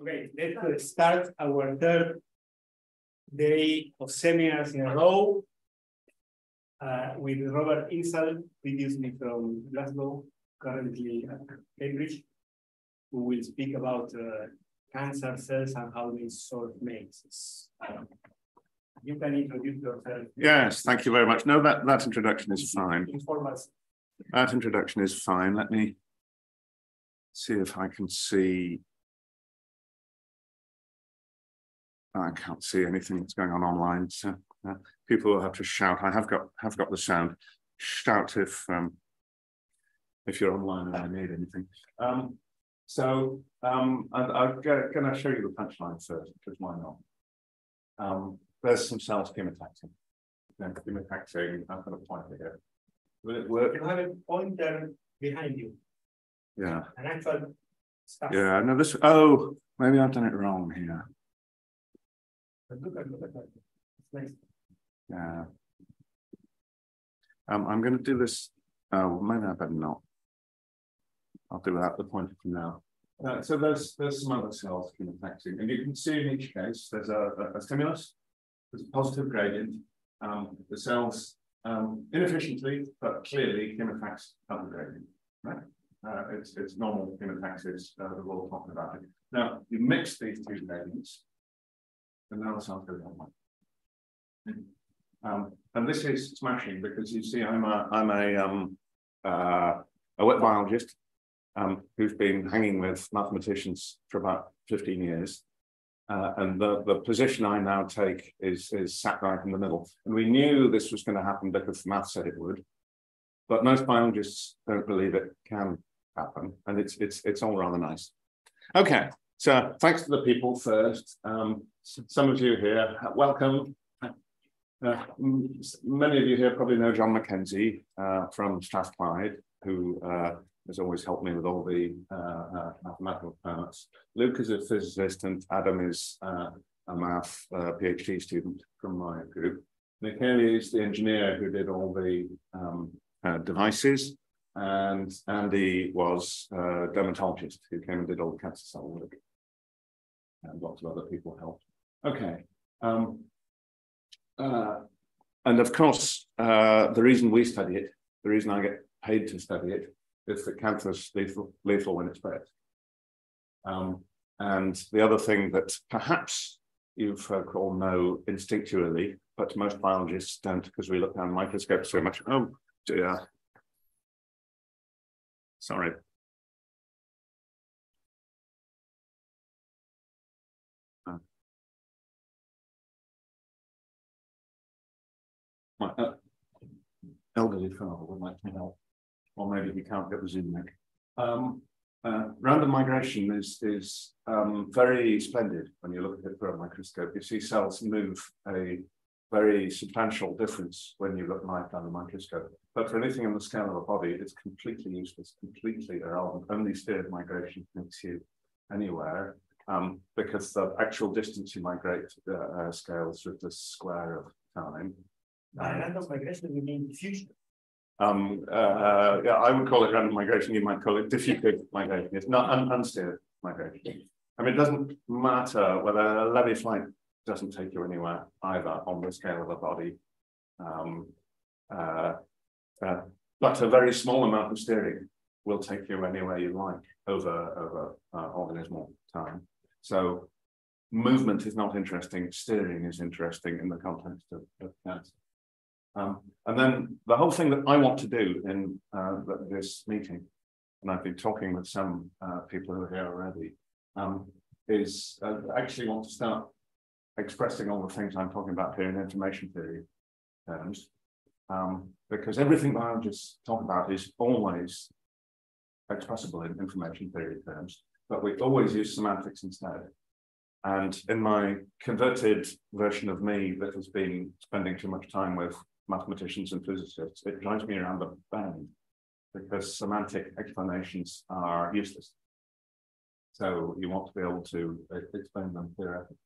Okay, let's start our third day of seminars in a row uh, with Robert Insall, previously from Glasgow, currently at Cambridge, who will speak about uh, cancer cells and how they sort mazes. You can introduce yourself. Yes, thank you very much. No, that, that introduction is fine. Informal. That introduction is fine. Let me see if I can see. I can't see anything that's going on online, so uh, people will have to shout. I have got have got the sound. Shout if um, if you're online and I need anything. Um, so um, I, I'm going to show you the punchline first, because why not? Um, there's some cells chemotaxing. Then chemotaxing, I'm going to point it here. Will it work? You have a pointer behind you. Yeah. An actual stuff. Yeah, no, this, oh, maybe I've done it wrong here. Look at, look at that. It's nice. Yeah. Um, I'm going to do this. Oh, maybe I better not. I'll do without the pointer for now. Uh, so there's there's some other cells chemotaxing, and you can see in each case there's a, a, a stimulus, there's a positive gradient. Um, the cells um, inefficiently but clearly chemotax the gradient. Right? Uh, it's it's normal chemotaxis uh, that we're all talking about. Now you mix these two gradients, the go down one. Um, and this is smashing because you see, I'm a I'm a um, uh, a wet biologist um, who's been hanging with mathematicians for about 15 years. Uh, and the, the position I now take is, is sat right in the middle. And we knew this was going to happen because the math said it would. But most biologists don't believe it can happen. And it's, it's, it's all rather nice. Okay, so thanks to the people first. Um, some of you here, welcome. Uh, many of you here probably know John Mackenzie uh, from Strathclyde, who uh, has always helped me with all the uh, uh, mathematical parts. Luke is a physicist and Adam is uh, a math uh, PhD student from my group. Michele is the engineer who did all the um, uh, devices and Andy was a dermatologist who came and did all the cancer cell work. And lots of other people helped. Okay. Um, uh, and of course, the reason we study it, the reason I get paid to study it, is that cancer is lethal, lethal when it spreads. Um, and the other thing that perhaps you've uh, all know instinctually, but most biologists don't because we look down microscopes so much. Oh dear. Sorry. My uh, elderly father would like to help or maybe we can't get the Zoom link. Um, uh, random migration is, is um, very splendid when you look at it through a microscope. You see cells move a very substantial difference when you look live down the microscope. But for anything on the scale of a body, it's completely useless, completely irrelevant. Only steered migration takes you anywhere um, because the actual distance you migrate uh, uh, scales with the square of time. Random migration, we mean. Um, uh, yeah, I would call it random migration. You might call it diffusive migration. It's not un unsteered migration. I mean, it doesn't matter whether a Lévy flight doesn't take you anywhere either on the scale of a body. Um, uh, uh, but a very small amount of steering will take you anywhere you like over over uh, organismal time. So movement is not interesting. Steering is interesting in the context of, of cancer. Um, and then the whole thing that I want to do in uh, this meeting, and I've been talking with some uh, people who are here already, um, is uh, actually want to start expressing all the things I'm talking about here in information theory terms, um, because everything biologists talk about is always expressible in information theory terms, but we always use semantics instead. And in my converted version of me that has been spending too much time with mathematicians and physicists, it drives me around the bend because semantic explanations are useless. So you want to be able to explain them theoretically.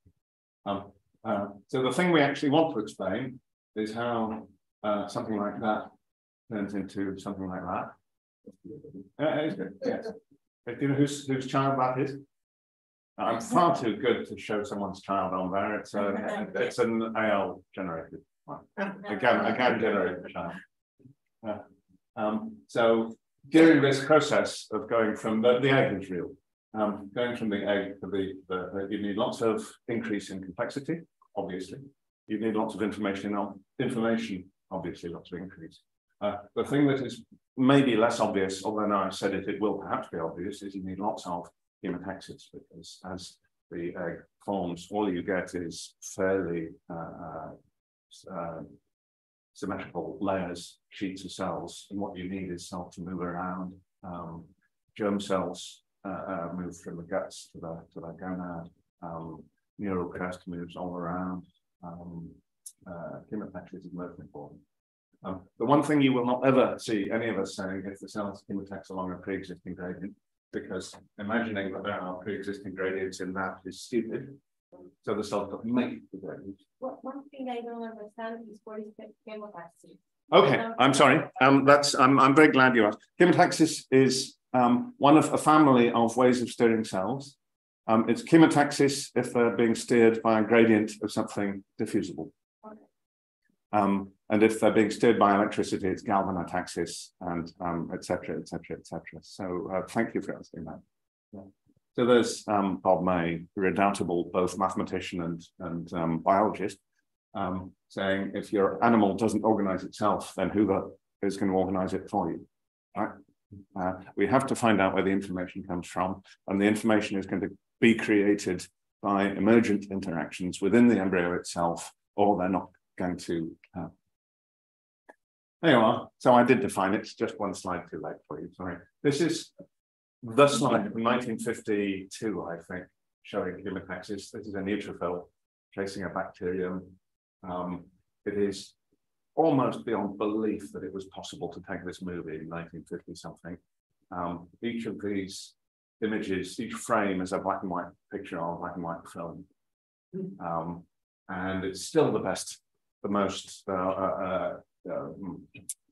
Um, uh, so the thing we actually want to explain is how uh, something like that turns into something like that. Uh, is it? Yes. Do you know whose, whose child that is? I'm far too good to show someone's child on there. It's a, it's an AI generated, again, again generated child. Uh, um, so during this process of going from the, the egg is real, um, going from the egg to the, the, the, you need lots of increase in complexity, obviously. You need lots of information on information, obviously lots of increase. Uh, the thing that is maybe less obvious, although now I've said it, it will perhaps be obvious, is you need lots of chemotaxis because as the egg forms, all you get is fairly uh, uh, symmetrical layers, sheets of cells, and what you need is cells to move around. Um, germ cells uh, uh, move from the guts to the to the gonad. Um, neural crest moves all around. Um, uh, chemotaxis is most important. Um, the one thing you will not ever see any of us saying is the cells chemotax along a pre-existing gradient, because imagining that there are pre-existing gradients in that is stupid. So the cells don't make the gradient. one thing I don't understand is what is chemotaxis? Okay, I'm sorry. Um, that's I'm I'm very glad you asked. Chemotaxis is um, one of a family of ways of steering cells. Um, it's chemotaxis if they're being steered by a gradient of something diffusible. Um, and if they're being steered by electricity, it's galvanotaxis and um, et cetera, et cetera, et cetera. So uh, thank you for asking that. Yeah. So there's um, Bob May, redoubtable both mathematician and, and um, biologist, um, saying if your animal doesn't organize itself, then who the, is going to organize it for you? Right? Uh, we have to find out where the information comes from, and the information is going to be created by emergent interactions within the embryo itself, or they're not going to. Uh... There you are. So I did define it. Just one slide too late for you. Sorry. This is the slide from 1952, I think, showing chemotaxis. This is a neutrophil chasing a bacterium. Um, it is almost beyond belief that it was possible to take this movie in 1950 something. Um, each of these images, each frame is a black and white picture or black and white film. Um, and it's still the best, the most uh, uh, uh,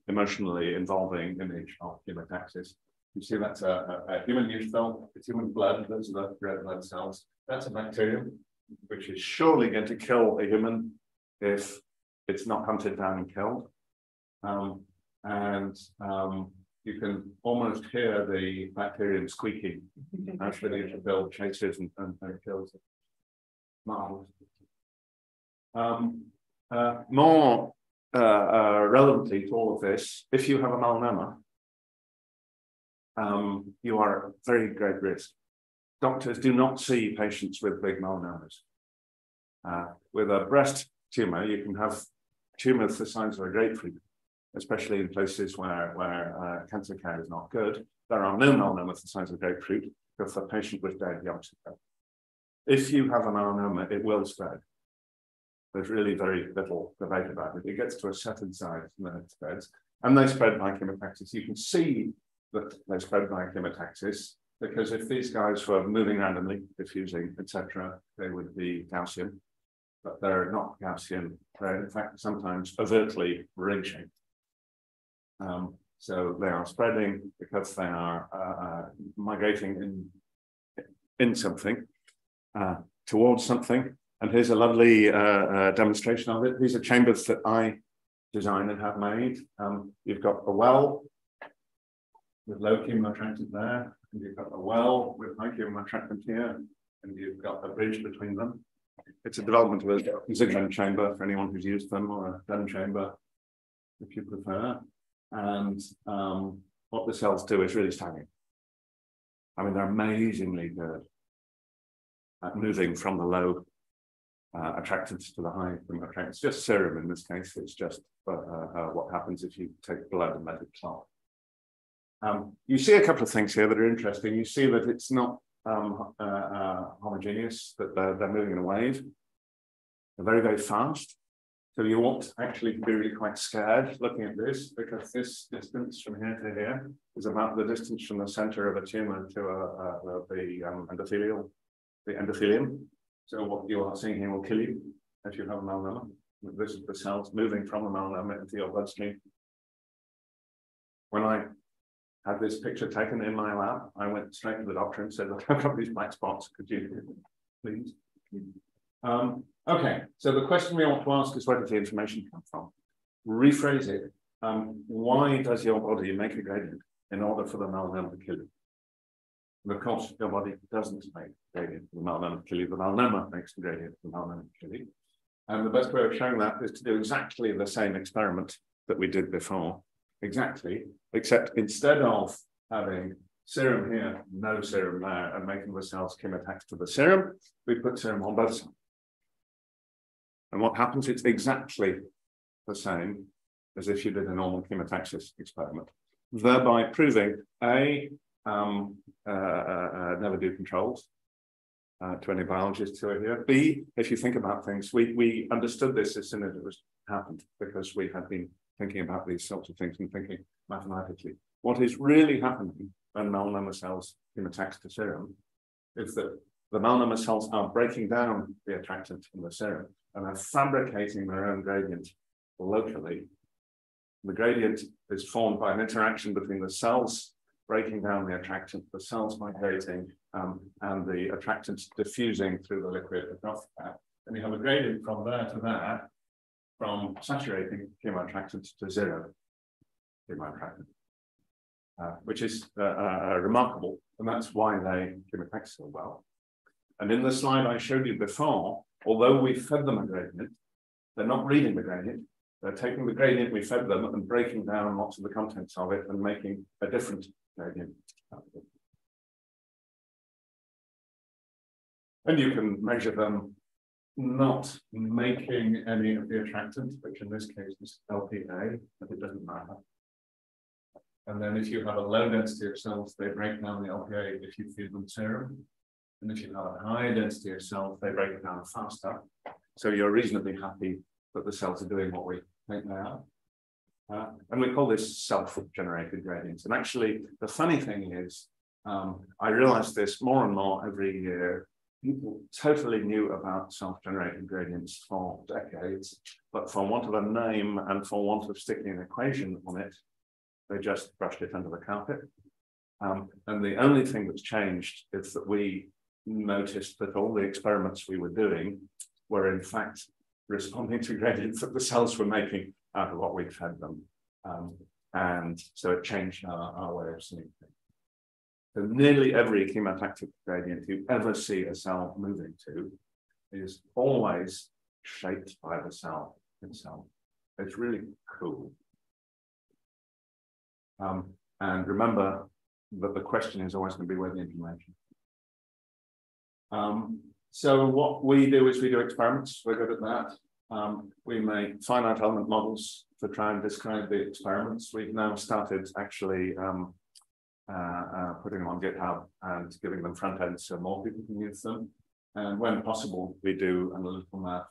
emotionally involving image of chemotaxis. You see that's a, a, a human neutrophil, it's human blood, those are the red blood cells. That's a bacterium, which is surely going to kill a human if it's not hunted down and killed. Um, and um, you can almost hear the bacterium squeaking as the neutrophil chases and, and, and kills it. Marvelous. Um, uh, more uh, uh, relevantly to all of this, if you have a melanoma, um, you are at very great risk. Doctors do not see patients with big melanomas. Uh, with a breast tumor, you can have tumors the size of a grapefruit, especially in places where, where uh, cancer care is not good. There are no melanomas the size of a grapefruit because the patient was young. If you have a melanoma, it will spread. There's really very little debate about it. It gets to a certain size and then it spreads. And they spread by chemotaxis. You can see that they spread by chemotaxis because if these guys were moving randomly, diffusing, etc., they would be calcium, but they're not calcium. They're in fact sometimes overtly ring shaped. Um, so they are spreading because they are uh, uh, migrating in in something uh, towards something. And here's a lovely uh, uh, demonstration of it. These are chambers that I designed and have made. Um, you've got a well with low chemoattractant there, and you've got a well with high chemoattractant here, and you've got a bridge between them. It's a development of a Zigmond chamber for anyone who's used them or a Dunn chamber, if you prefer. And um, what the cells do is really stunning. I mean, they're amazingly good at moving from the low uh, attractants to the high attractants. Just serum in this case. It's just uh, uh, what happens if you take blood and let it clot. Um, you see a couple of things here that are interesting. You see that it's not um, uh, uh, homogeneous, that they're, they're moving in a wave. They're very, very fast. So you want actually to be really quite scared looking at this because this distance from here to here is about the distance from the center of a tumor to a, a, a the um, endothelial, the endothelium. So what you are seeing here will kill you if you have a melanoma. This is the cells moving from the melanoma into your bloodstream. When I had this picture taken in my lab. I went straight to the doctor and said, I've got these black spots. Could you please? Um, okay, so the question we want to ask is where did the information come from? Rephrase it. Um, why does your body make a gradient in order for the melanoma to kill you? Course, your body doesn't make gradient for the melanoma to kill you. The melanoma makes the gradient for the melanoma to kill you. And the best way of showing that is to do exactly the same experiment that we did before, exactly, except instead of having serum here, no serum there, and making the cells chemotax to the serum, we put serum on both sides. And what happens, it's exactly the same as if you did a normal chemotaxis experiment, thereby proving A, um, uh, uh, uh never do controls, uh, to any biologists who are here. B, if you think about things, we, we understood this as soon as it was happened because we had been thinking about these sorts of things and thinking mathematically. What is really happening when melanoma cells chemotax to serum is that the melanoma cells are breaking down the attractant in the serum and are fabricating their own gradient locally. The gradient is formed by an interaction between the cells breaking down the attractant, the cells migrating, um, and the attractants diffusing through the liquid across that. And you have a gradient from there to there, from saturating chemoattractant to zero chemoattractant, uh, which is uh, uh, remarkable. And that's why they chemotax so well. And in the slide I showed you before, although we fed them a gradient, they're not reading the gradient. They're taking the gradient we fed them and breaking down lots of the contents of it and making a different gradient. And you can measure them not making any of the attractant, which in this case is LPA, but it doesn't matter. And then if you have a low density of cells, they break down the LPA if you feed them serum. And if you have a high density of cells, they break it down faster. So you're reasonably happy that the cells are doing what we think they are. Uh, and we call this self-generated gradients. And actually, the funny thing is, um, I realize this more and more every year people totally knew about self-generated gradients for decades, but for want of a name and for want of sticking an equation on it, they just brushed it under the carpet. Um, and the only thing that's changed is that we noticed that all the experiments we were doing were in fact responding to gradients that the cells were making out of what we fed them. Um, and so it changed our, our way of seeing things. So nearly every chemotactic gradient you ever see a cell moving to is always shaped by the cell itself. It's really cool. Um, and remember that the question is always going to be where the information. Um, so what we do is we do experiments. We're good at that. Um, we make finite element models to try and describe the experiments. We've now started actually um, putting them on GitHub and giving them front ends so more people can use them. And when possible, we do analytical math.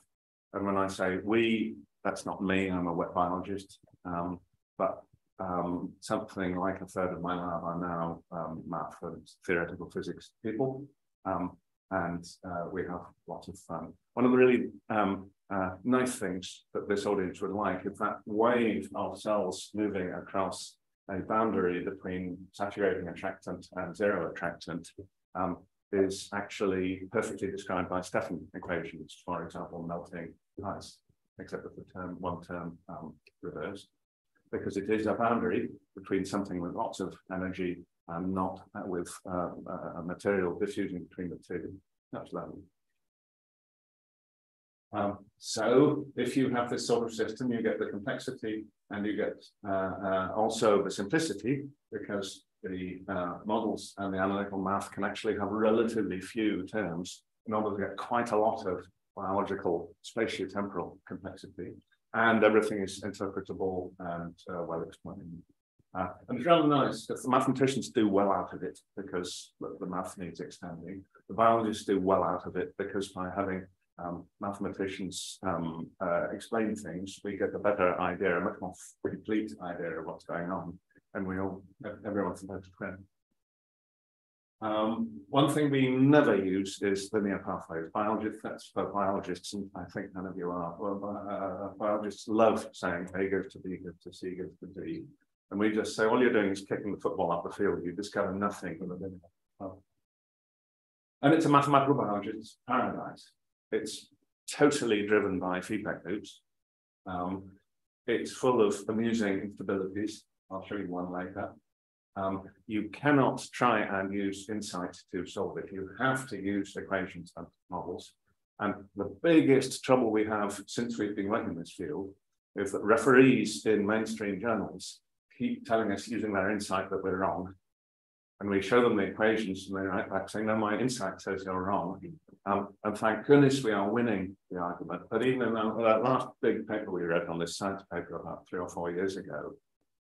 And when I say we, that's not me, I'm a wet biologist. Um, but um, something like a third of my lab are now um, math and theoretical physics people. Um, and uh, we have lots of fun. One of the really um, uh, nice things that this audience would like is that wave of cells moving across a boundary between saturating attractant and zero attractant um, is actually perfectly described by Stefan equations, for example, melting ice, except that the term one term um, reversed, because it is a boundary between something with lots of energy and not uh, with uh, a material diffusing between the two. That's level. Um, so if you have this sort of system, you get the complexity and you get uh, uh, also the simplicity because the uh, models and the analytical math can actually have relatively few terms in order to get quite a lot of biological spatiotemporal complexity. And everything is interpretable and well explained. Uh, and it's rather nice because the mathematicians do well out of it because the, the math needs extending. The biologists do well out of it because by having um, mathematicians um, uh, explain things, we get a better idea, a much more complete idea of what's going on, and we all, everyone's supposed to win. Um, one thing we never use is linear pathways. Biologists, that's for biologists, and I think none of you are. Well, uh, biologists love saying A goes to B, goes to C, goes to D. And we just say, all you're doing is kicking the football up the field. You discover nothing. And it's a mathematical biologist's paradise. It's totally driven by feedback loops. Um, it's full of amusing instabilities. I'll show you one later. Um, you cannot try and use insight to solve it. You have to use equations and models. And the biggest trouble we have since we've been working in this field is that referees in mainstream journals keep telling us using their insight that we're wrong. And we show them the equations and they write back saying, no, my insight says you're wrong. Um, and thank goodness we are winning the argument. But even in that, that last big paper we read on this science paper about three or four years ago,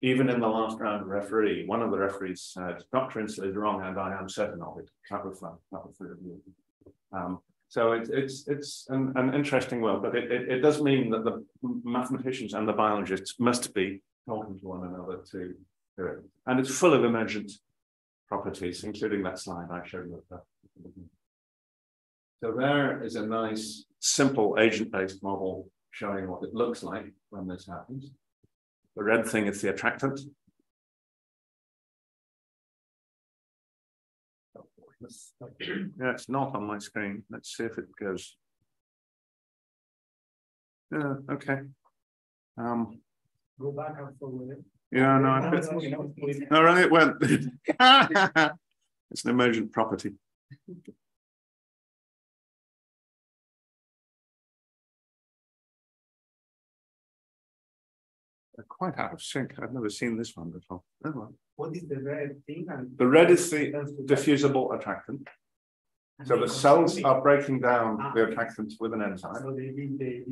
even in the last round of referee, one of the referees said, Dr. Insall is wrong and I am certain of it. That was that, that was the. Um, so it, it's it's an, an interesting world, but it, it, it, does mean that the mathematicians and the biologists must be talking to one another to do it. And it's full of emergent properties, including that slide I showed you. So there is a nice, simple agent-based model showing what it looks like when this happens. The red thing is the attractant. Yeah, it's not on my screen. Let's see if it goes. Yeah, okay. Um, Go back and forward. Yeah, no, I no, right, it went. it's an emergent property. They're quite out of sync. I've never seen this one before. Oh, what is the red thing? the red is the diffusible attractant. So the cells are breaking down ah. the attractants with an enzyme. So they the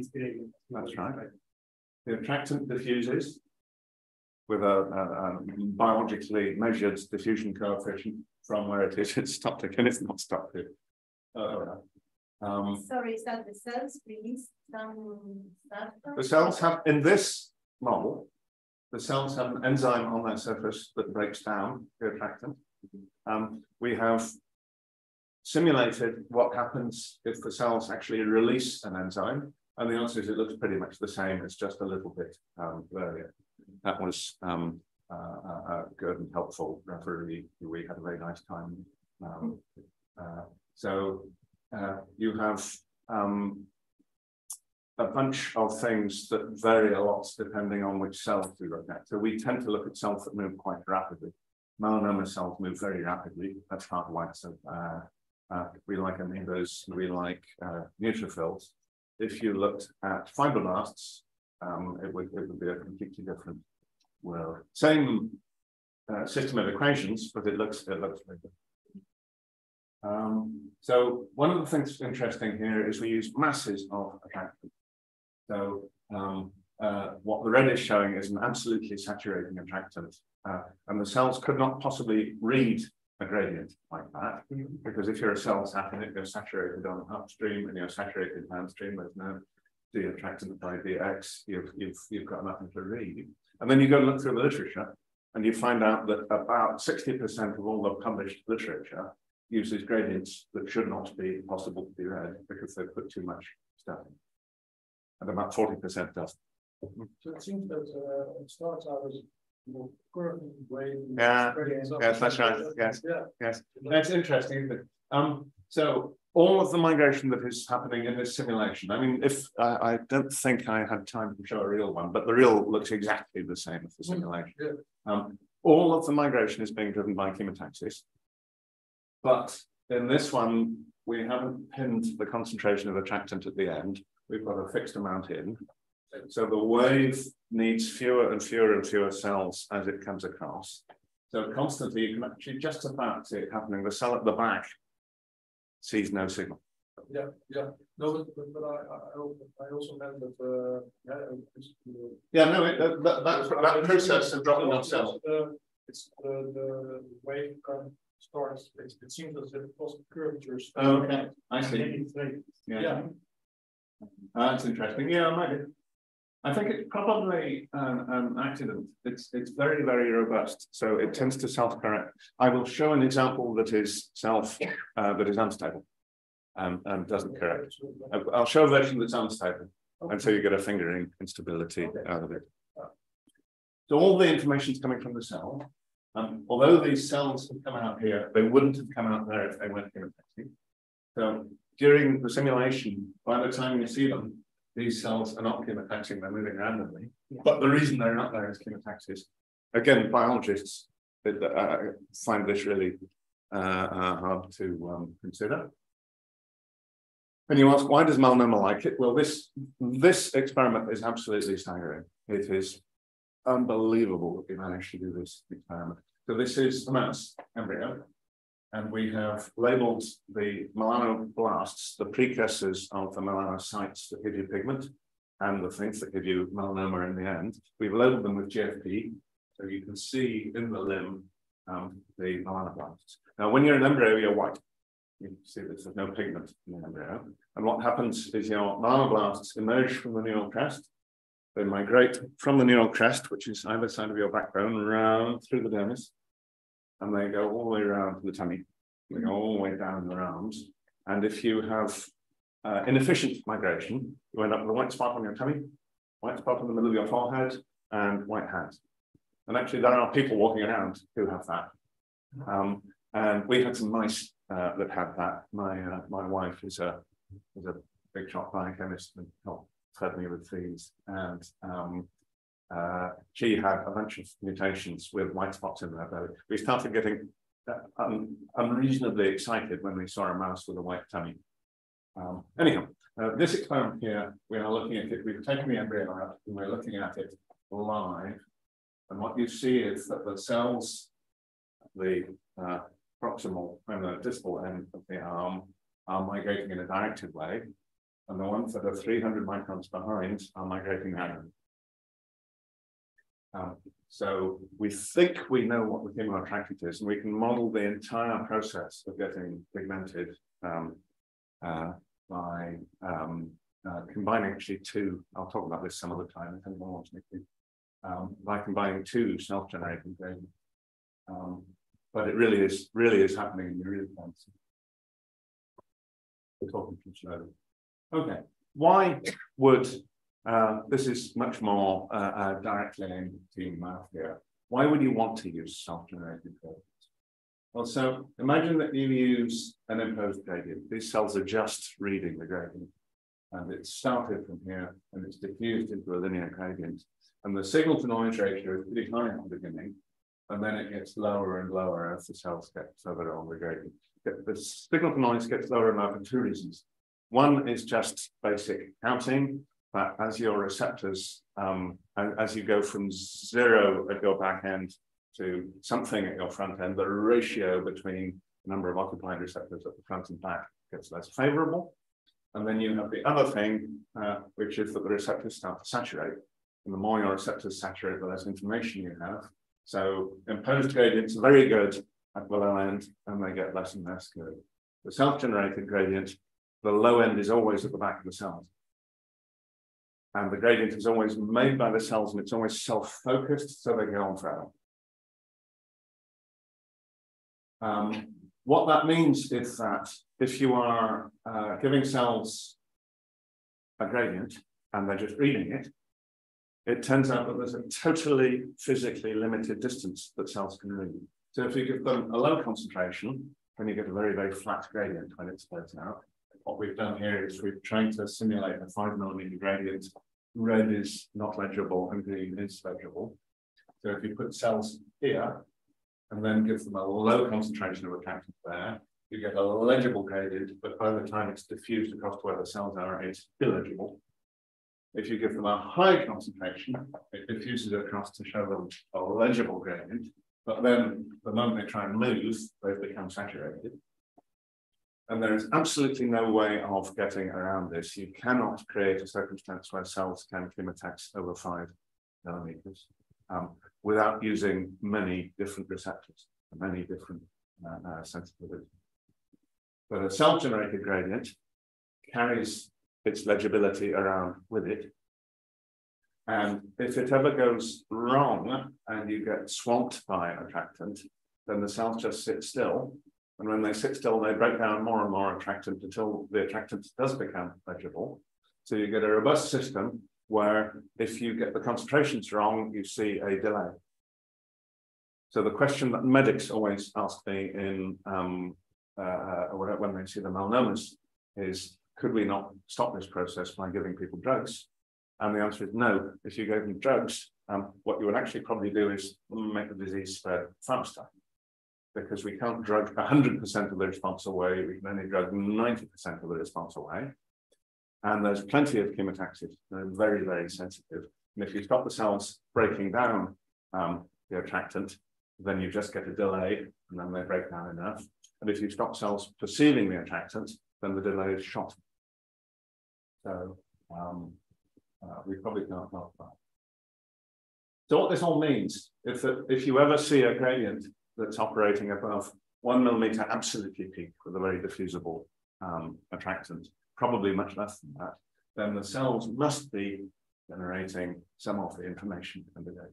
That's right. The attractant diffuses with a, a, a, biologically measured diffusion coefficient from where it is. It's stopped again. It's not stopped here. Uh, um, Sorry, is that the cells release some? The cells have in this model, the cells have an enzyme on their surface that breaks down the attractant. Um, we have simulated what happens if the cells actually release an enzyme. And the answer is it looks pretty much the same. It's just a little bit um, earlier. That was um, uh, a good and helpful referee. We had a very nice time. Um, uh, so uh, you have um, a bunch of things that vary a lot depending on which cells we look at. So we tend to look at cells that move quite rapidly. Melanoma cells move very rapidly. That's part of why so, uh, uh, we like amoebas, we like uh, neutrophils. If you looked at fibroblasts, um, it, would, it would be a completely different world. Same uh, system of equations, but it looks, it looks different. Um, so one of the things interesting here is we use masses of attractants. So um, uh, what the red is showing is an absolutely saturating attractant. Uh, and the cells could not possibly read a gradient like that, because if you're a cell sat in it, you're saturated on upstream and you're saturated downstream, there's no the attractant by dx, you've, you've, you've got nothing to read. And then you go look through the literature and you find out that about 60% of all the published literature uses gradients that should not be possible to be read because they put too much stuff in and about 40% doesn't. So it seems that uh, it starts out as more curved. Yeah, yes, that's right. Yes, yeah. yes. That's interesting. But, um, so all of the migration that is happening in this simulation, I mean, if uh, I don't think I had time to show a real one, but the real looks exactly the same as the mm, simulation. Yeah. Um, all of the migration is being driven by chemotaxis. But in this one, we haven't pinned the concentration of attractant at the end we've got a fixed amount in. So the wave needs fewer and fewer and fewer cells as it comes across. So constantly, you can actually just about see it happening. The cell at the back sees no signal. Yeah, yeah. No, but, but, but I, I, also meant that. Uh, yeah, yeah, no, it, that, that, that, that process of dropping off cells. it's the, the wave kind of starts. It, it seems as if it was curvatures. Oh, okay, I see. Yeah. yeah. Uh, that's interesting. Yeah, maybe. I think it's probably um, an accident. It's it's very very robust, so it tends to self-correct. I will show an example that is self uh, that is unstable, um, and doesn't correct. I'll show a version that's unstable, and so you get a fingering instability out of it. So all the information is coming from the cell. Um, although these cells have come out here, they wouldn't have come out there if they weren't chemotaxing. So during the simulation, by the time you see them, these cells are not chemotaxing, they're moving randomly. Yeah. But the reason they're not there is chemotaxis. Again, biologists uh, find this really uh, uh, hard to um, consider. And you ask, why does melanoma like it? Well, this, this experiment is absolutely staggering. It is unbelievable that we managed to do this experiment. So this is a mouse embryo, and we have labeled the melanoblasts, the precursors of the melanocytes that give you pigment, and the things that give you melanoma in the end. We've labeled them with GFP, so you can see in the limb um, the melanoblasts. Now, when you're an embryo, you're white. You see there's no pigment in the embryo. And what happens is your melanoblasts emerge from the neural crest. They migrate from the neural crest, which is either side of your backbone, round through the dermis. And they go all the way around the tummy. They go all the way down the arms. And if you have uh, inefficient migration, you end up with a white spot on your tummy, white spot in the middle of your forehead, and white hands. And actually, there are people walking around who have that. Um, and we had some mice uh, that had that. My uh, my wife is a is a big shot biochemist and helped fed me with these. And um, uh, she had a bunch of mutations with white spots in her belly. We started getting un unreasonably excited when we saw a mouse with a white tummy. Um, anyhow, uh, this experiment here, we are looking at it, we've taken the embryo out and we're looking at it live and what you see is that the cells, the uh, proximal and the distal end of the arm are migrating in a directed way, and the ones that are 300 microns behind are migrating down. Um, so we think we know what the chemoattractant is, and we can model the entire process of getting pigmented um, uh, by um, uh, combining actually two. I'll talk about this some other time if anyone wants me to um, by combining two self-generating gradients. Um, but it really is really is happening in the real sense. We're talking too slowly. Okay, why would uh, this is much more uh, uh, directly aimed to math here. Why would you want to use self-generated gradients? Well, so imagine that you use an imposed gradient. These cells are just reading the gradient. And it's started from here and it's diffused into a linear gradient. And the signal to noise ratio is pretty high at the beginning, and then it gets lower and lower as the cells get further along the gradient. The signal to noise gets lower and lower for two reasons. One is just basic counting, that as your receptors, um, as you go from zero at your back end to something at your front end, the ratio between the number of occupied receptors at the front and back gets less favorable. And then you have the other thing, uh, which is that the receptors start to saturate. And the more your receptors saturate, the less information you have. So imposed gradients are very good at the low end, and they get less and less good. The self-generated gradient, the low end is always at the back of the cells. And the gradient is always made by the cells and it's always self-focused, so they go on forever. Um, what that means is that if you are uh, giving cells a gradient and they're just reading it, it turns out that there's a totally physically limited distance that cells can read. So if you give them a low concentration, then you get a very, very flat gradient when it spreads out. What we've done here is we've tried to simulate a five millimeter gradient. Red is not legible and green is legible. So if you put cells here and then give them a low concentration of attractant there, you get a legible gradient, but by the time it's diffused across to where the cells are, it's illegible. If you give them a high concentration, it diffuses across to show them a legible gradient. But then the moment they try and move, they've become saturated. And there is absolutely no way of getting around this. You cannot create a circumstance where cells can chemotax over five millimeters um, without using many different receptors, many different uh, uh, sensitivities. But a self-generated gradient carries its legibility around with it. And if it ever goes wrong and you get swamped by attractant, then the cells just sit still. And when they sit still, they break down more and more attractant until the attractant does become legible. So you get a robust system where if you get the concentrations wrong, you see a delay. So the question that medics always ask me in um, uh, when they see the melanomas is, could we not stop this process by giving people drugs? And the answer is no. If you gave them drugs, um, what you would actually probably do is make the disease spread faster because we can't drug 100% of the response away. We can only drug 90% of the response away. And there's plenty of chemotaxis. They're very, very sensitive. And if you stop the cells breaking down um, the attractant, then you just get a delay and then they break down enough. And if you stop cells perceiving the attractant, then the delay is shot. So um, uh, we probably can't help that. So what this all means is that if you ever see a gradient that's operating above one millimeter absolutely peak with a very diffusible um, attractant, probably much less than that, then the cells must be generating some of the information in the data.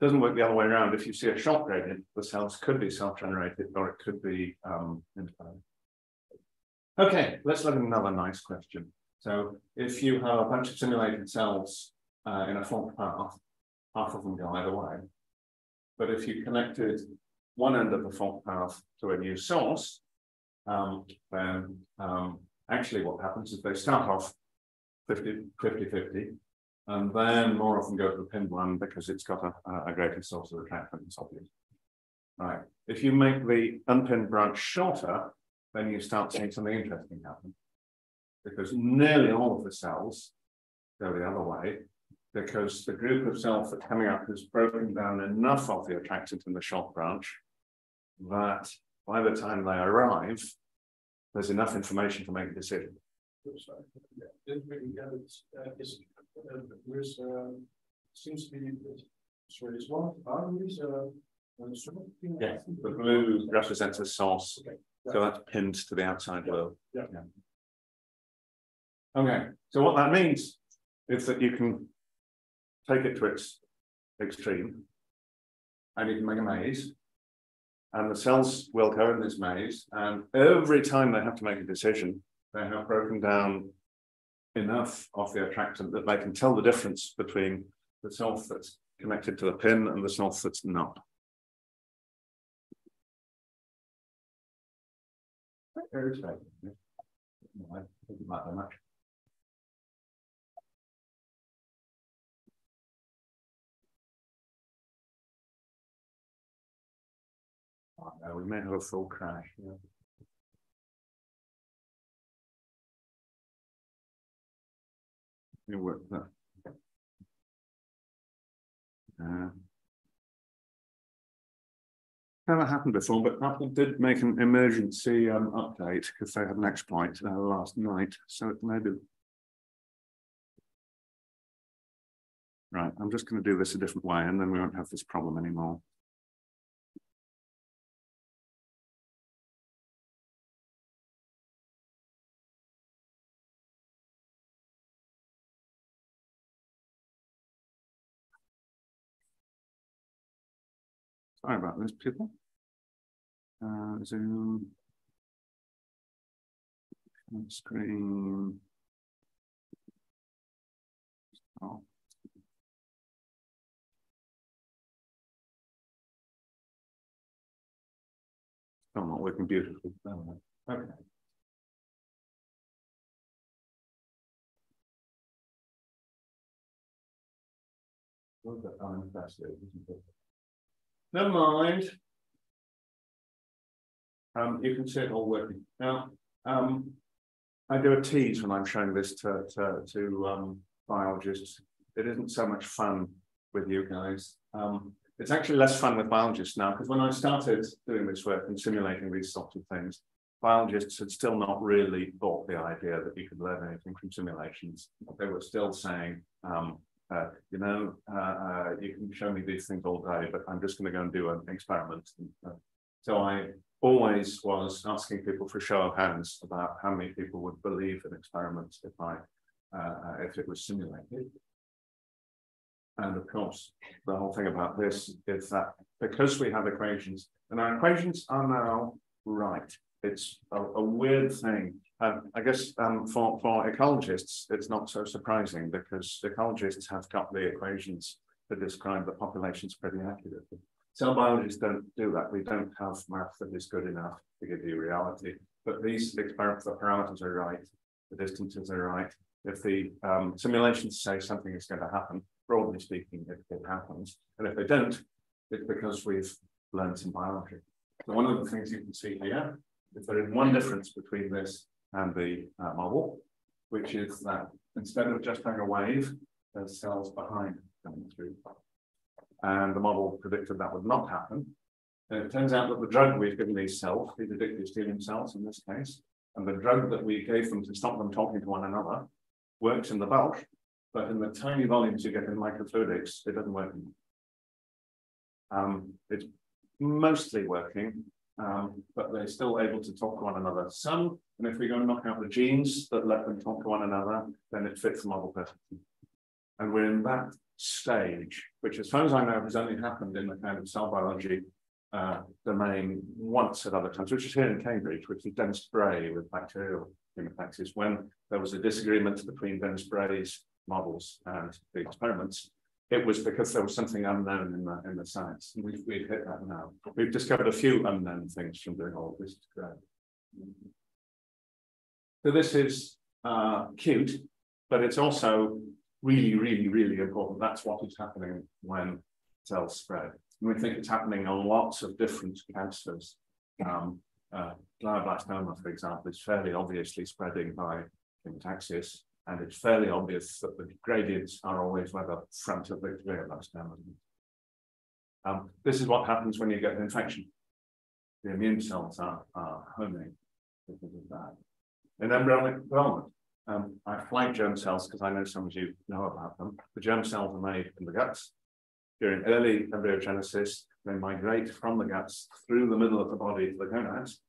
Doesn't work the other way around. If you see a shock gradient, the cells could be self-generated or it could be um, Okay, let's look at another nice question. So if you have a bunch of simulated cells uh, in a fault path, half of them go either way. But if you connected one end of the fault path to a new source, um, then um, actually what happens is they start off 50, 50, 50, and then more often go to the pin one because it's got a, a greater source of attractant, it's obvious. Right. If you make the unpinned branch shorter, then you start seeing something interesting happen. Because nearly all of the cells go the other way, because the group of cells that's coming up has broken down enough of the attractant in the shock branch that by the time they arrive, there's enough information to make a decision. Uh, uh, there's uh, seems to be sorry, is one of the boundaries uh, yeah, the blue represents a source, okay. so that's pinned to the outside yeah. world. Yeah. yeah. Okay, so what that means is that you can take it to its extreme, and you can make a maze, and the cells will go in this maze, and every time they have to make a decision, they have broken down enough of the attractant that they can tell the difference between the self that's connected to the pin and the self that's not. We may have a full crash. Yeah. It worked that. Uh, never happened before, but Apple did make an emergency um, update because they had an exploit uh, last night. So it may be. Right, I'm just going to do this a different way and then we won't have this problem anymore. Sorry about this, people. Uh, Zoom. Screen. Oh. Still not working beautifully. Okay. Never mind. Um, you can see it all working. Now, um, I do a tease when I'm showing this to, to, to um, biologists. It isn't so much fun with you guys. Um, it's actually less fun with biologists now because when I started doing this work and simulating these sorts of things, biologists had still not really bought the idea that you could learn anything from simulations. They were still saying, um, uh, you know, uh, uh, you can show me these things all day, but I'm just going to go and do an experiment. And, uh, so I always was asking people for show of hands about how many people would believe in experiments if I, uh, if it was simulated. And of course, the whole thing about this is that because we have equations, and our equations are now right. It's a, a weird thing Um, I guess um, for, for ecologists, it's not so surprising because ecologists have got the equations to describe the populations pretty accurately. Cell biologists don't do that. We don't have math that is good enough to give you reality. But these experiments, the parameters are right, the distances are right. If the um, simulations say something is going to happen, broadly speaking, it, it happens. And if they don't, it's because we've learned some biology. So one of the things you can see here is there is one difference between this and the uh, model, which is that instead of just having a wave, there's cells behind coming through. And the model predicted that would not happen. And it turns out that the drug we've given these cells, these Dictyostelium cells in this case, and the drug that we gave them to stop them talking to one another works in the bulk, but in the tiny volumes you get in microfluidics, it doesn't work. Um, it's mostly working, um, but they're still able to talk to one another. Some, and if we go and knock out the genes that let them talk to one another, then it fits the model perfectly. And we're in that stage, which as far as I know has only happened in the kind of cell biology uh, domain once at other times, which is here in Cambridge, which is Dennis Bray with bacterial chemotaxis, when there was a disagreement between Dennis Bray's models and the experiments, it was because there was something unknown in the in the science. And we've, we've hit that now. We've discovered a few unknown things from doing all this. So this is uh, cute, but it's also really, really, really important. That's what is happening when cells spread. And we think it's happening on lots of different cancers. Um, uh, glioblastoma, for example, is fairly obviously spreading by chemotaxis. And it's fairly obvious that the gradients are always front of the glioblastoma um, This is what happens when you get an infection. The immune cells are, are homing because of that. In embryonic development, um, I flagged germ cells because I know some of you know about them. The germ cells are made in the guts. During early embryogenesis, they migrate from the guts through the middle of the body to the gonads.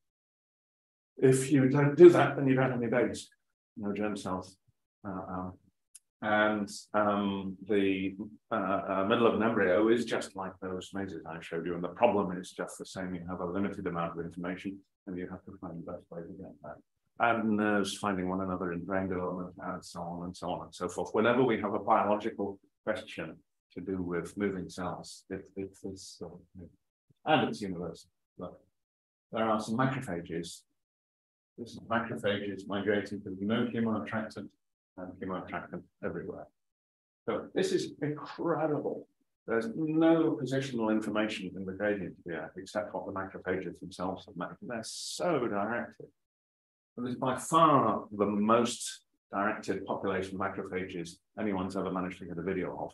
If you don't do that, then you don't have any babies, no germ cells. Uh, um, and um, the uh, uh, middle of an embryo is just like those mazes I showed you. And the problem is just the same. You have a limited amount of information and you have to find the best way to get that. And nerves finding one another in brain development and so on and so on and so forth. Whenever we have a biological question to do with moving cells, it, it, it's, uh, and it's universal. There are some macrophages. This macrophages migrating to the no chemoattractant and chemoattractant everywhere. So this is incredible. There's no positional information in the gradient here except what the macrophages themselves have made. They're so directed. And by far the most directed population of macrophages anyone's ever managed to get a video of.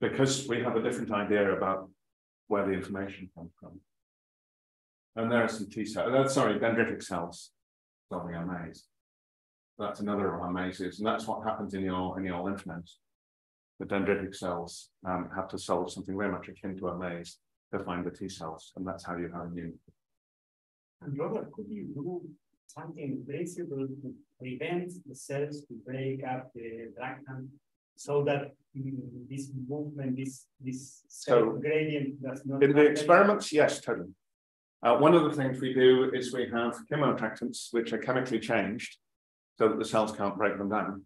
Because we have a different idea about where the information comes from. And there are some T cells, uh, sorry, dendritic cells our maze. That's another of our mazes, and that's what happens in your in your lymph nodes. The dendritic cells um, have to solve something very much akin to a maze to find the T cells, and that's how you have immunity. And Robert, could you do something principle to prevent the cells to break up the dracant so that mm, this movement, this this So, gradient does not. In the experiments, yes, totally. Uh, one of the things we do is we have chemoattractants which are chemically changed so that the cells can't break them down.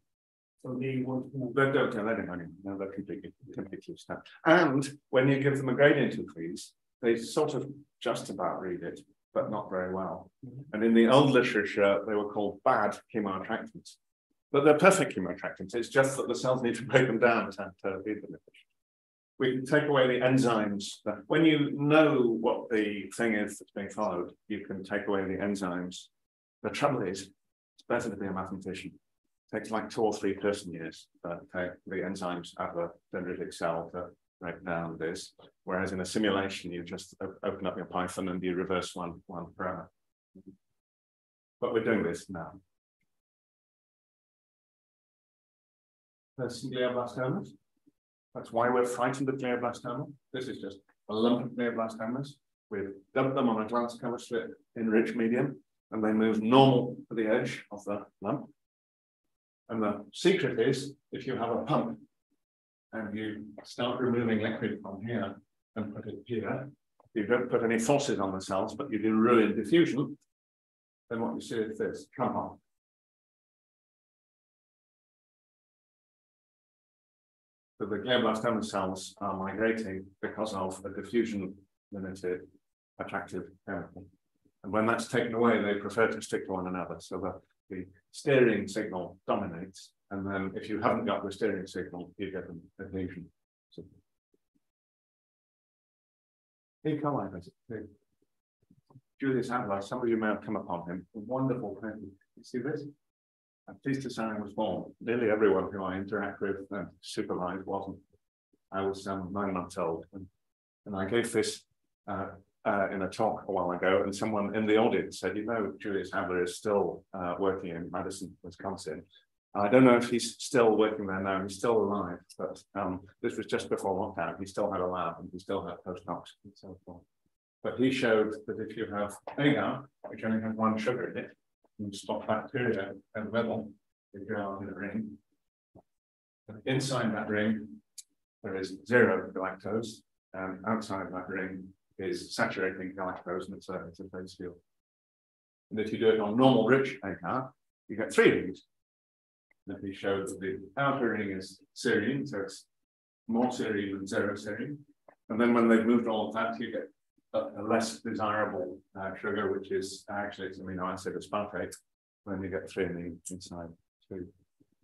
So they won't. They don't, they don't, no, they're completely, completely stuck. And when you give them a gradient increase, they sort of just about read it, but not very well. Mhm. And in the old literature, they were called bad chemoattractants. But they're perfect chemoattractants. It's just that the cells need to break them down to, to read them. We can take away the enzymes. When you know what the thing is that's being followed, you can take away the enzymes. The trouble is, better to be a mathematician. It takes like two or three person years to take uh, the enzymes out of a dendritic cell to break down this. Whereas in a simulation, you just open up your Python and you reverse one, one parameter. But we're doing this now. Some glioblastomas. That's why we're frightened of glioblastoma. This is just a lump of glioblastomas. We've dumped them on a glass slip in rich medium, and they move normal to the edge of the lump. And the secret is if you have a pump and you start removing liquid from here and put it here, you don't put any forces on the cells, but you do ruin diffusion. then what you see is this, come on. So the glioblastoma cells are migrating because of a diffusion limited attractive chemical. And when that's taken away, they prefer to stick to one another. So the, the steering signal dominates. And then if you haven't got the steering signal, you get an adhesion. So, E. coli visit. Julius Adler, some of you may have come upon him. A wonderful painting. You see this? I'm pleased to say I was born. Nearly everyone who I interact with and supervise wasn't. I was um, nine months old, and, and I gave this uh, uh, in a talk a while ago, and someone in the audience said, "You know, Julius Adler is still uh, working in Madison, Wisconsin." I don't know if he's still working there now. He's still alive, but um, this was just before lockdown. He still had a lab, and he still had postdocs and so forth. But he showed that if you have agar, which only has one sugar in it, and stop bacteria in the middle, you go in a ring. Inside that ring, there is zero galactose, and outside that ring is saturating galactose, and it's a, it's a phase field. And if you do it on normal rich agar, you get three rings. And he showed that the outer ring is serine, so it's more serine than zero serine. And then when they've moved all of that, you get a, less desirable uh, sugar, which is actually it's amino acid aspartate, when you get three in the inside too.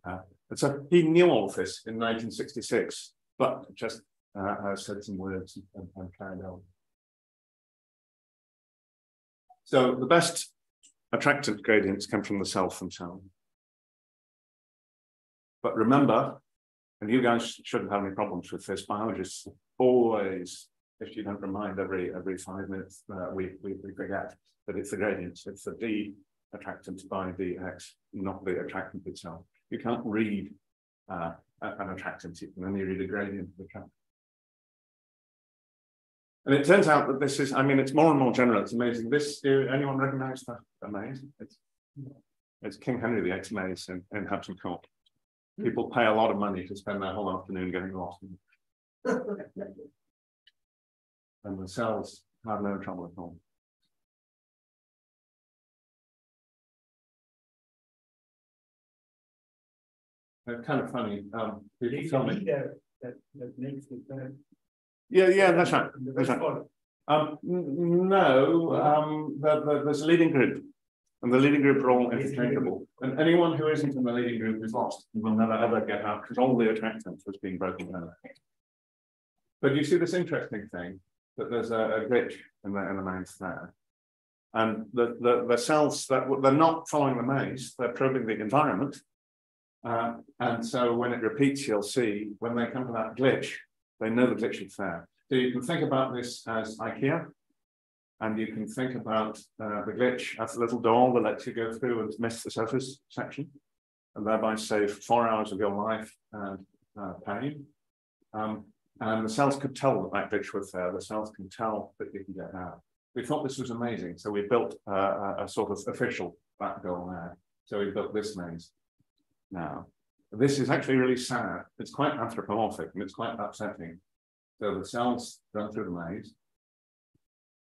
Uh, and so he knew all of this in 1966, but just uh, said some words and, and carried on. So the best attractant gradients come from the self themselves. But remember, and you guys shouldn't have any problems with this, biologists always if you don't remind every every five minutes, uh, we, we, we forget that it's the gradients, it's the D attractant by dx, not the attractant itself. You can't read uh, an attractant, you can only read a gradient of the attractant. And it turns out that this is, I mean, it's more and more general. It's amazing. This, do anyone recognize that maze? It's, it's King Henry VIII maze in, in Hampton Court. People pay a lot of money to spend their whole afternoon getting lost. and the cells have no trouble at all. It's kind of funny. Um, people tell me. That, that, that makes it better. Yeah, yeah, that's right. That's right. Um, no, um, the, the, there's a leading group, and the leading group are all interchangeable. And anyone who isn't in the leading group is lost and will never ever get out because all the attractants was being broken down. But you see this interesting thing that there's a, a glitch in the, in the maze there. And the, the, the cells that they're not following the maze, they're probing the environment. Uh, and so when it repeats, you'll see when they come to that glitch, they know the glitch is there. So you can think about this as IKEA, and you can think about uh, the glitch as a little door that lets you go through and miss the surface section, and thereby save four hours of your life and uh, pain. Um, and the cells could tell that that glitch was there. The cells can tell that you can get out. We thought this was amazing. So we built uh, a, sort of official backdoor there. So we built this maze now. This is actually really sad. It's quite anthropomorphic and it's quite upsetting. So the cells run through the maze.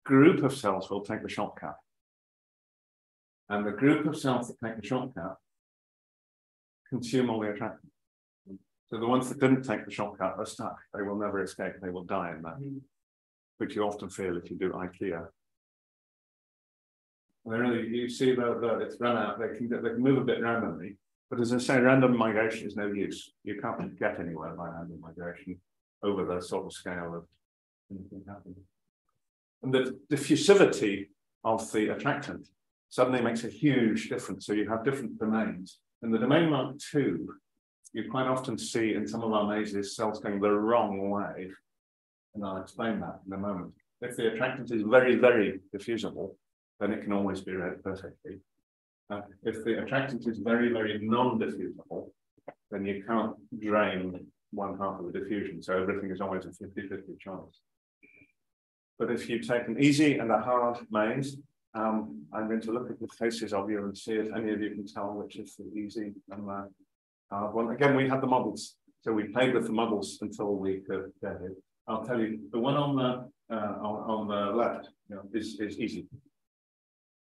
Group of cells will take the shortcut. And the group of cells that take the shortcut consume all the attractants. So the ones that didn't take the shortcut are stuck. They will never escape. They will die in that, mm. which you often feel if you do IKEA. And really, you see that it's run out. They can they can move a bit randomly, but as I say, random migration is no use. You can't get anywhere by random migration over the sort of scale of anything happening. And the diffusivity of the attractant suddenly makes a huge difference. So you have different domains. In the domain mark two, you quite often see in some of our mazes cells going the wrong way. And I'll explain that in a moment. If the attractant is very, very diffusible, then it can always be read perfectly. Uh, if the attractant is very, very non-diffusible, then you can't drain one half of the diffusion. So everything is always a 50-50 chance. But if you take an easy and a hard maze, um, I'm going to look at the faces of you and see if any of you can tell which is the easy and the uh, well, again, we had the models. So we played with the models until we could get it. I'll tell you, the one on the uh, on, on, the left you know, is, is easy.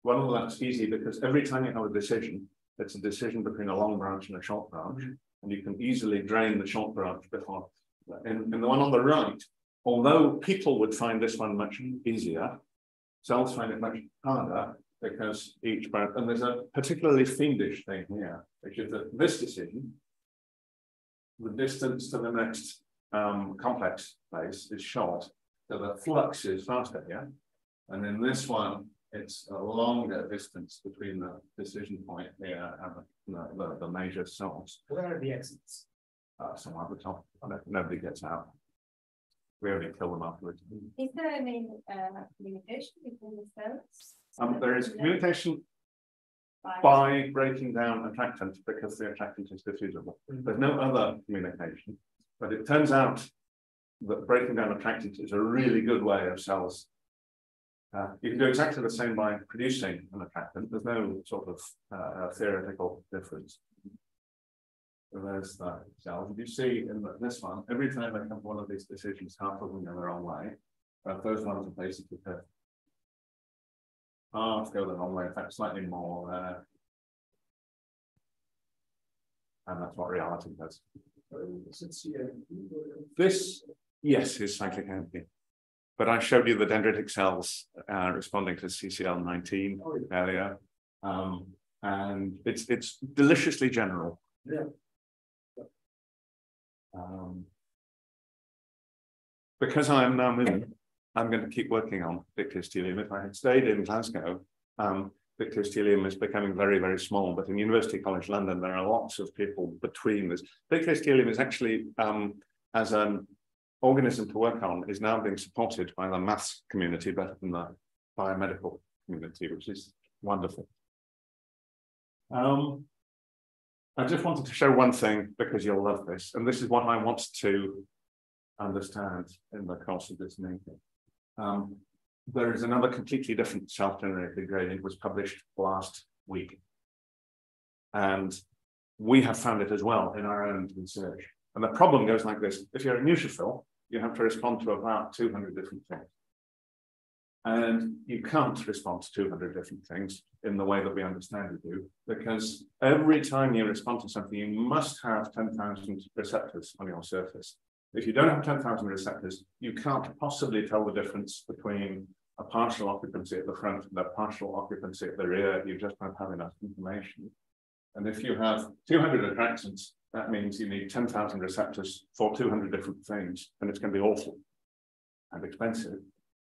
Well, that's easy because every time you have a decision, it's a decision between a long branch and a short branch, and you can easily drain the short branch before. In, in the one on the right, although people would find this one much easier, cells find it much harder because each branch, and there's a particularly fiendish thing here, which is that this decision, the distance to the next um, complex place is short, so the flux is faster here. And in this one, it's a longer distance between the decision point there and the, the, the major cells. Where are the exits? Uh, somewhere at the top, nobody gets out. We only kill them afterwards. Is there any uh limitation between the cells? Um, there is communication By- by breaking down attractant because the attractant is diffusible. There's no other communication, but it turns out that breaking down attractant is a really good way of cells. Uh, you can do exactly the same by producing an attractant. There's no sort of uh, theoretical difference. So there's that cells. You see in the- this one, every time I come to one of these decisions, half of them go the wrong way. But those ones are basically perfect. Half go the wrong way, in fact, slightly more there. And that's what reality does. This, yes, is cyclic entropy. But I showed you the dendritic cells uh, responding to CCL nineteen Oh, earlier. Um, and it's, it's deliciously general. Yeah. Um, because I am now moving, I'm going to keep working on dictyostelium. If I had stayed in Glasgow, um, dictyostelium is becoming very, very small. But in University College London, there are lots of people between this. Dictyostelium is actually, um, as an organism to work on, is now being supported by the maths community better than the biomedical community, which is wonderful. Um, I just wanted to show one thing because you'll love this, and this is what I want to understand in the course of this meeting. Um, there is another completely different self-generated gradient was published last week. And we have found it as well in our own research. And the problem goes like this. If you're a neutrophil, you have to respond to about 200 different things. And you can't respond to 200 different things in the way that we understand you do, because every time you respond to something, you must have 10,000 receptors on your surface. If you don't have 10,000 receptors, you can't possibly tell the difference between a partial occupancy at the front and a partial occupancy at the rear. You just don't have enough information. And if you have 200 attractants, that means you need 10,000 receptors for 200 different things, and it's going to be awful and expensive.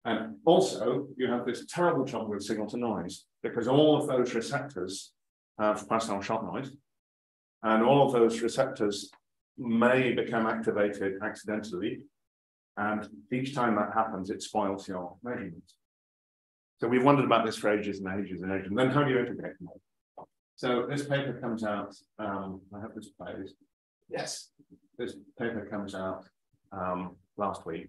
And also, you have this terrible trouble with signal to noise, because all of those receptors have Poisson shot noise, and all of those receptors may become activated accidentally. And each time that happens, it spoils your measurements. So we've wondered about this for ages and ages and ages. And then how do you integrate them all? So this paper comes out, um, I have this place. Yes, this paper comes out um, last week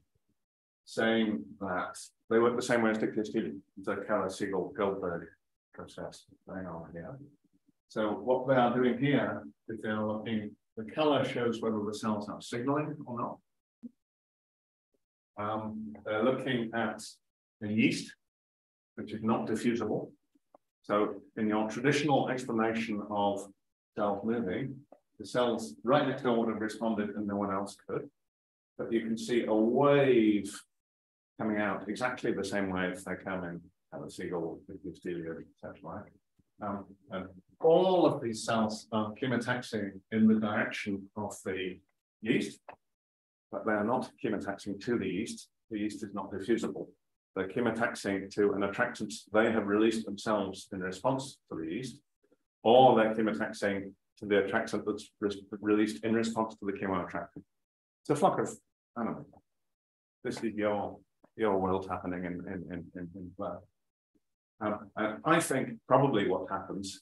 saying that they work the same way as the Keller Segel Goldberg process going on here. So what they are doing here is they're looking, the color shows whether the cells are signaling or not. Um, they're looking at the yeast, which is not diffusible. So in your traditional explanation of cells moving, the cells right next door would have responded and no one else could. But you can see a wave coming out exactly the same way if they come in at the seagull, dictyostelium, such like. Um, and all of these cells are chemotaxing in the direction of the yeast, but they are not chemotaxing to the yeast. The yeast is not diffusible. They're to an attractant they have released themselves in response to the yeast, or they're to the attractant that's re released in response to the chemoattractant. It's a flock of animals. This is your your world happening in in in in, in blood. Um, and I think probably what happens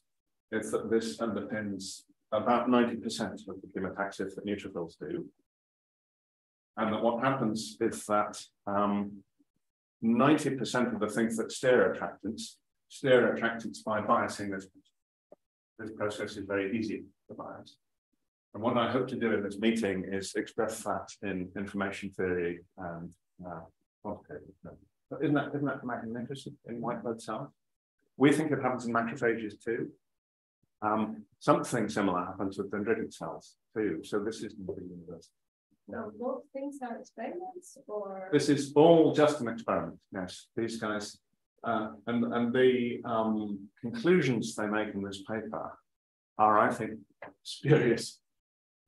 is that this underpins about 90% of the chemotaxis that neutrophils do. And that what happens is that 90% um, of the things that steer attractants, steer attractants by biasing this. This process is very easy to bias. And what I hope to do in this meeting is express that in information theory and uh, quantitative. Isn't that, isn't that magnificent in white blood cells? we think it happens in macrophages too. Um, something similar happens with dendritic cells too. So this is nothing universal. So both things are experiments or? This is all just an experiment. Yes, these guys, uh, and and the um, conclusions they make in this paper are, I think, spurious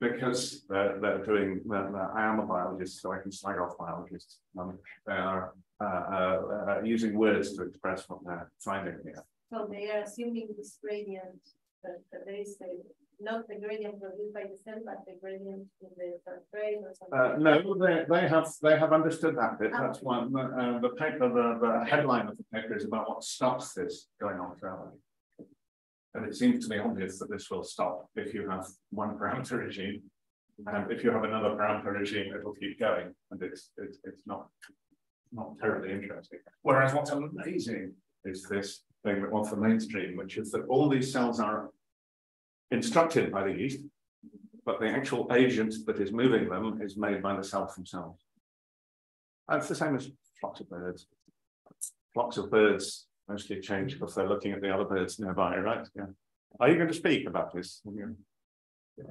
because they're, they're doing. They're, they're, I am a biologist, so I can slag off biologists. Um, they are uh, uh, uh, using words to express what they're finding here. So they are assuming this gradient that, is a not the gradient produced by the cell, but the gradient in the substrate or something. Uh, no, they, they have they have understood that bit. That's one. Uh, the paper, the, the headline of the paper is about what stops this going on forever. And it seems to me obvious that this will stop if you have one parameter regime, and if you have another parameter regime, it will keep going, and it's it's it's not not terribly interesting. Whereas what's amazing is this thing that wants the mainstream, which is that all these cells are instructed by the yeast, but the actual agent that is moving them is made by the cell themselves. And it's the same as flocks of birds. Flocks of birds mostly change because they're looking at the other birds nearby, right? Yeah. Are you going to speak about this? Yeah.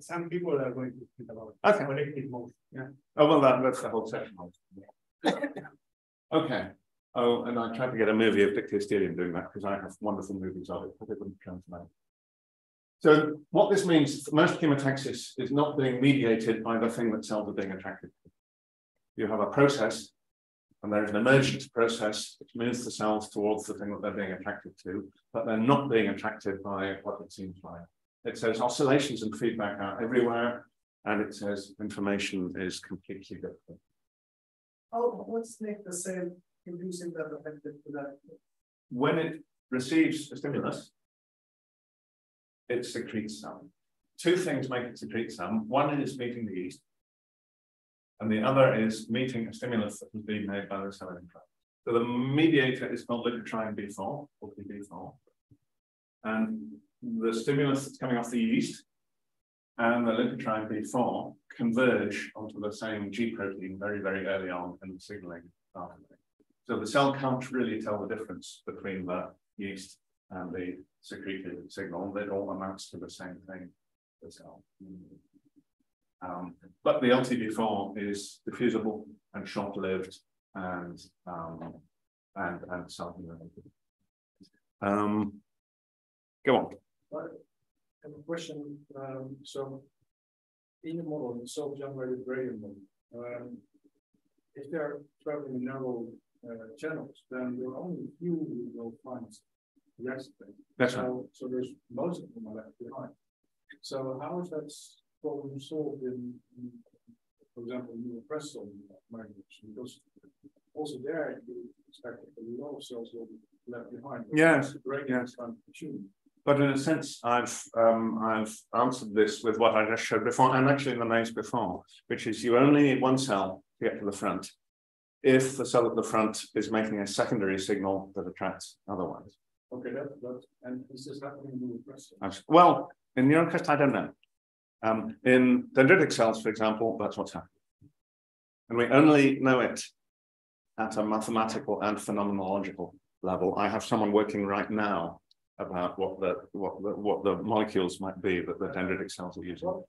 Some people are going to speak about okay. collective motion. Yeah. Oh well, that, that's the whole section. okay. Oh, and I tried to get a movie of Victor Dictyostelium doing that because I have wonderful movies of it, but it wouldn't translate. So what this means, most chemotaxis is not being mediated by the thing that cells are being attracted to. You have a process, and there is an emergent process which moves the cells towards the thing that they're being attracted to, but they're not being attracted by what it seems like. It says oscillations and feedback are everywhere, and it says information is completely different. Oh, what's make the cell producing that affected to that? When it receives a stimulus, it secretes some. Two things make it secrete some. One is meeting the yeast, and the other is meeting a stimulus that has been made by the cell tract. So the mediator is called leukotriene B4 or LTB4. And the stimulus that's coming off the yeast and the leukotriene B4 converge onto the same G protein very, very early on in the signaling pathway. So the cell can't really tell the difference between the yeast and the secreted signal that all amounts to the same thing, the cell. Um, but the LTB4 is diffusible and short-lived and um, and and something related. Um, go on. I have a question. Um, so, in the model, the self-generated gradient model, um, if they're traveling narrow uh, channels, then there are only few will find yesterday. That's so, right. So there's most of them are left behind. So how is that problem solved in, in for example, neural crest migration? Because also there you expect that a lot of cells will be left behind. Yes. Yes. But in a sense, I've um, I've answered this with what I just showed before, and actually in the maze before, which is you only need one cell to get to the front if the cell at the front is making a secondary signal that attracts other ones. Okay, that, that and this is this happening in the neural crest? Well, in neural crest, I don't know. Um, in dendritic cells, for example, that's what's happening. And we only know it at a mathematical and phenomenological level. I have someone working right now about what the what the what the molecules might be that the dendritic cells are using. Uh,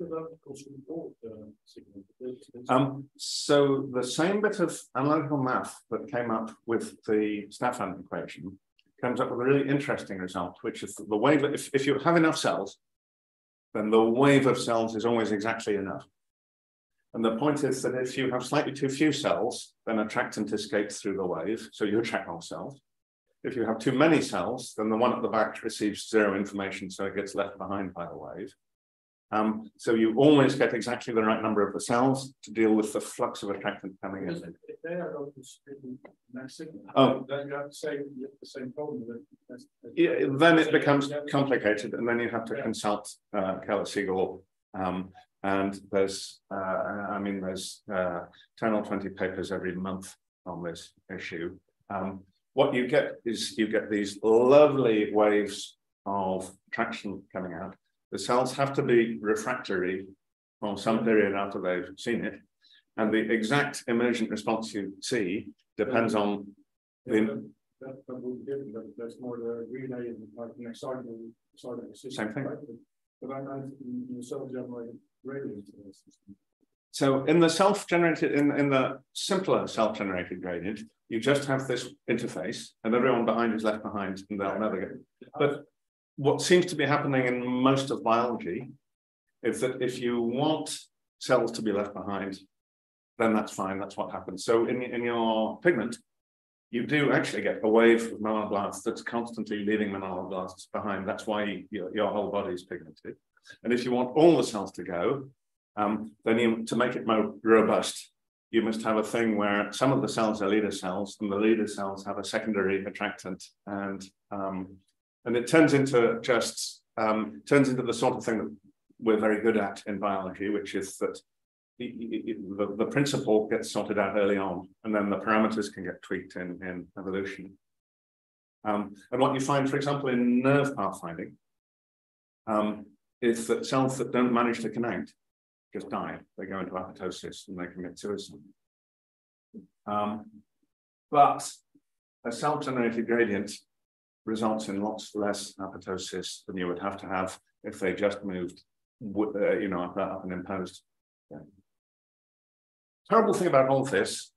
um, so the same bit of analytical math that came up with the Stefan equation comes up with a really interesting result, which is the wave, if, if you have enough cells, then the wave of cells is always exactly enough. And the point is that if you have slightly too few cells, then a attractant escapes through the wave, so you attract more cells. If you have too many cells, then the one at the back receives zero information, so it gets left behind by the wave. Um, so you always get exactly the right number of the cells to deal with the flux of attractant coming in. If they are to oh. then you have you have the same problem. Yeah, then it becomes complicated, and then you have to yeah. consult uh, Keller Segel. Um, and there's, uh, I mean, there's uh, 10 or 20 papers every month on this issue. Um, what you get is you get these lovely waves of traction coming out the cells have to be refractory for some period after they've seen it. And the exact emergent response you see depends on the. that, that would be different, but that's more the relay and like next side of the side of the system. Same thing. right? But I'm, I'm the self-generated gradient system. So in the self-generated, in, in the simpler self-generated gradient, you just have this interface and everyone behind is left behind and they'll never get. But what seems to be happening in most of biology is that if you want cells to be left behind, then that's fine, that's what happens. So in, in your pigment, you do actually get a wave of melanoblasts that's constantly leaving melanoblasts behind. That's why your, your whole body is pigmented. And if you want all the cells to go, um, then you, to make it more robust, you must have a thing where some of the cells are leader cells and the leader cells have a secondary attractant and um, and it turns into just um, turns into the sort of thing that we're very good at in biology, which is that the, the, the principle gets sorted out early on, and then the parameters can get tweaked in, in evolution. Um, and what you find, for example, in nerve pathfinding, um, is that cells that don't manage to connect just die. They go into apoptosis and they commit suicide. Um, but a self-generated gradient results in lots less apoptosis than you would have to have if they just moved, uh, you know, up, up and imposed. Yeah. Terrible thing about all this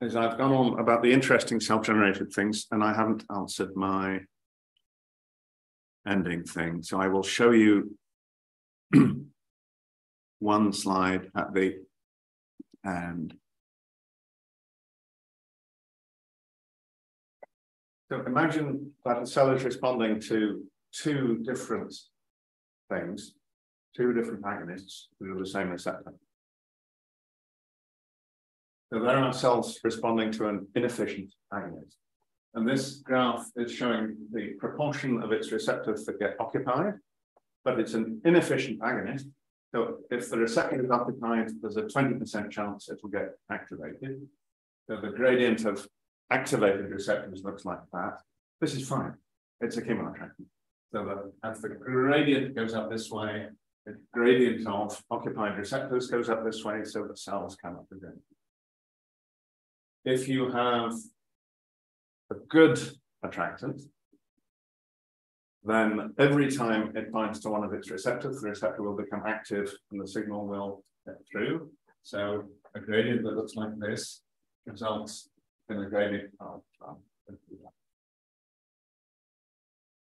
is I've gone on about the interesting self-generated things and I haven't answered my ending thing. So I will show you one slide at the end. So imagine that a cell is responding to two different things, two different agonists through the same receptor. So there are cells responding to an inefficient agonist. And this graph is showing the proportion of its receptors that get occupied, but it's an inefficient agonist. So if the receptor is occupied, there's a 20% chance it will get activated. So the gradient of activated receptors looks like that. This is fine. It's a chemoattractant. So that as the gradient goes up this way, the gradient of occupied receptors goes up this way, so the cells cannot begin. If you have a good attractant, then every time it binds to one of its receptors, the receptor will become active and the signal will get through. So a gradient that looks like this results in a gradient of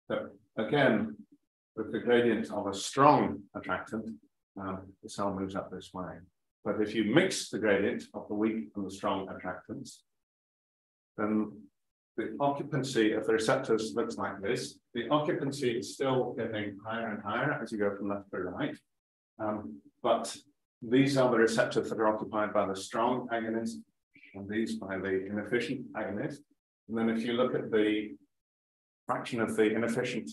so again, with the gradient of a strong attractant, um, the cell moves up this way. But if you mix the gradient of the weak and the strong attractants, then the occupancy of the receptors looks like this. The occupancy is still getting higher and higher as you go from left to right. Um, but these are the receptors that are occupied by the strong agonist and these by the inefficient agonist. And then if you look at the fraction of the inefficient,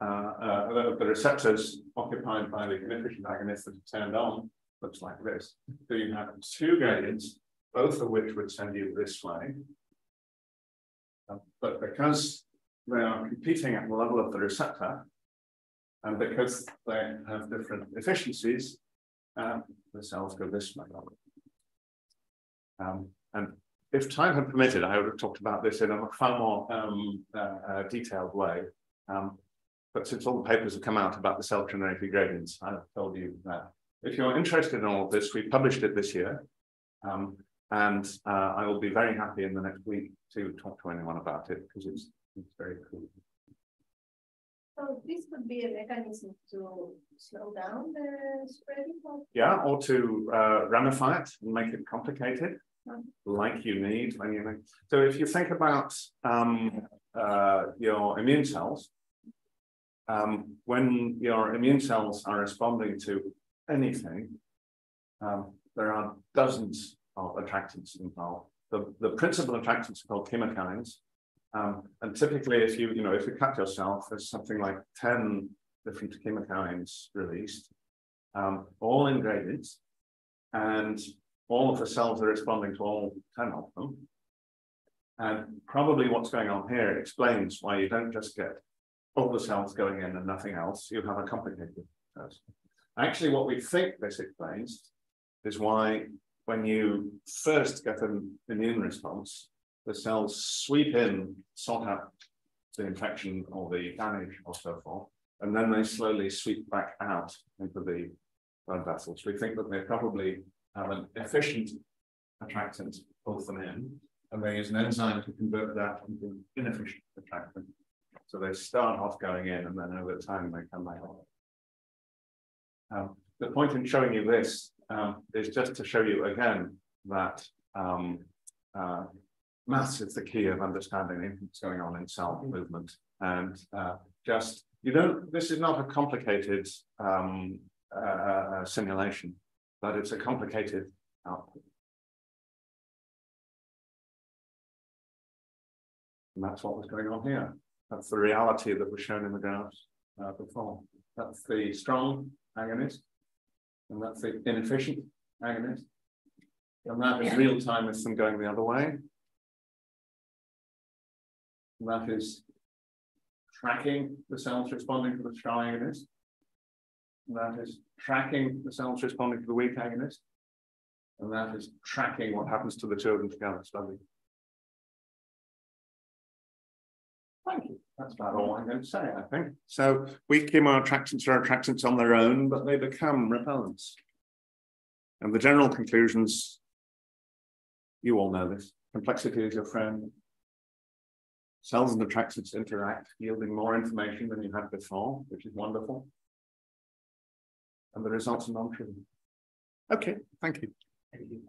uh, uh, the receptors occupied by the inefficient agonist that are turned on, looks like this. So you have two gradients, both of which would send you this way. Uh, but because they are competing at the level of the receptor, and because they have different efficiencies, uh, the cells go this way. Um, and if time had permitted, I would have talked about this in a far more um, uh, uh, detailed way. Um, but since all the papers have come out about the self-generated gradients, I've told you that. If you're interested in all of this, we published it this year. Um, and uh, I will be very happy in the next week to talk to anyone about it because it's, it's very cool. So this could be a mechanism to slow down the spreading of Yeah, or to uh, ramify it and make it complicated like you need. So if you think about um, uh, your immune cells, um, when your immune cells are responding to anything, um, there are dozens of attractants involved. The, the principal attractants are called chemokines. Um, and typically, if you, you know, if you cut yourself, there's something like 10 different chemokines released, um, all in gradients. And all of the cells are responding to all 10 of them. And probably what's going on here explains why you don't just get all the cells going in and nothing else. You have a complicated process. Actually, what we think this explains is why when you first get an immune response, the cells sweep in, sort out the infection or the damage or so forth, and then they slowly sweep back out into the blood vessels. We think that they're probably have an efficient attractant to pull them in, and they use an enzyme to convert that into an inefficient attractant. So they start off going in, and then over time they come out. Um, the point in showing you this um, is just to show you again that um, uh, maths is the key of understanding what's going on in cell movement. And uh, just, you don't, this is not a complicated um, uh, simulation, but it's a complicated output. And that's what was going on here. That's the reality that was shown in the graphs uh, before. That's the strong agonist, and that's the inefficient agonist. And that in real time is them going the other way. And that is tracking the cells responding to the strong agonist. That is tracking the cells responding to the weak agonist. And that is tracking what happens to the children together slowly. Thank you. That's about all I'm going to say, I think. So weak chemoattractants are attractants on their own, but they become repellents. And the general conclusions, you all know this. Complexity is your friend. Cells and attractants interact, yielding more information than you had before, which is wonderful. And the results are non-trivial. Okay, thank you. Thank you.